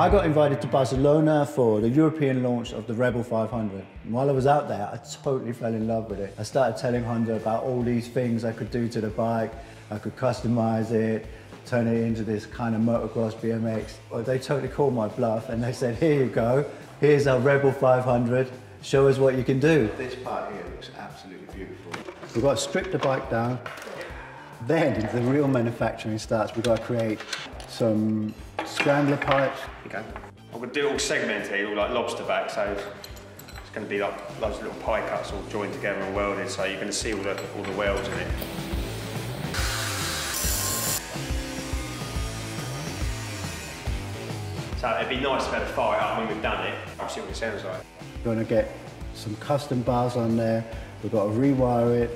I got invited to Barcelona for the European launch of the Rebel 500. And while I was out there, I totally fell in love with it. I started telling Honda about all these things I could do to the bike. I could customize it, turn it into this kind of motocross BMX. Well, they totally called my bluff and they said, here you go, here's our Rebel 500, show us what you can do. This part here looks absolutely beautiful. We've got to strip the bike down. Then the real manufacturing starts. We've got to create some scrambler pipes. Okay. I'm going to do it all segmented, all like lobster back, so it's going to be like loads of little pie cuts all joined together and welded, so you're going to see all the, all the welds in it. So it'd be nice to be able to fire it up when we've done it. I'll see what it sounds like. We're going to get some custom bars on there. We've got to rewire it.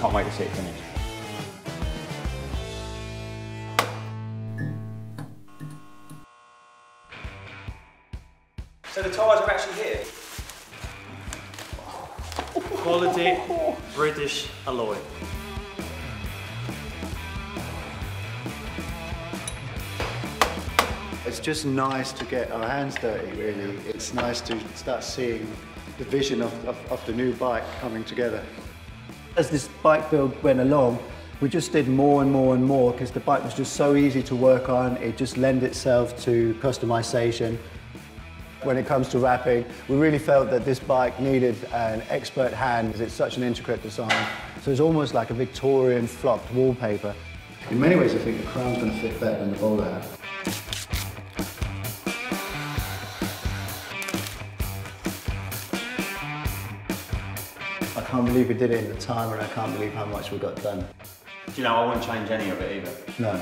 Can't wait to see it finished. So the tyres are actually here. Quality British alloy. It's just nice to get our hands dirty, really. It's nice to start seeing the vision of, of, of the new bike coming together. As this bike build went along, we just did more and more and more because the bike was just so easy to work on. It just lent itself to customization. When it comes to wrapping, we really felt that this bike needed an expert hand because it's such an intricate design. So it's almost like a Victorian flocked wallpaper. In many ways, I think the crown's going to fit better than the bowler hat. I can't believe we did it in the time and I can't believe how much we got done. Do you know, I wouldn't change any of it either. No.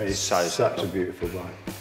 It's So such a beautiful bike.